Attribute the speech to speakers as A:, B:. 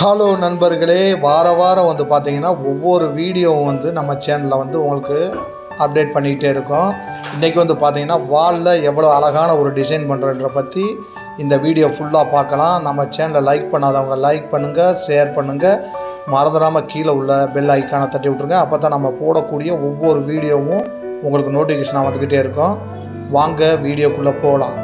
A: Hello நண்பர்களே வார வாரம் வந்து பார்த்தீங்கன்னா ஒவ்வொரு வீடியோவும் வந்து நம்ம சேனலில் வந்து உங்களுக்கு அப்டேட் பண்ணிக்கிட்டே இருக்கோம். இன்றைக்கி வந்து பார்த்தீங்கன்னா வாலில் எவ்வளோ அழகான ஒரு டிசைன் பண்ணுறன்ற பற்றி இந்த வீடியோ ஃபுல்லாக பார்க்கலாம். நம்ம சேனலை லைக் பண்ணாதவங்க லைக் பண்ணுங்கள் ஷேர் பண்ணுங்கள் மறந்துடாமல் கீழே உள்ள பெல் ஐக்கானை தட்டி விட்ருங்க அப்போ தான் நம்ம போடக்கூடிய ஒவ்வொரு வீடியோவும் உங்களுக்கு நோட்டிஃபிகேஷனாக வந்துக்கிட்டே இருக்கும். வாங்க வீடியோக்குள்ளே போகலாம்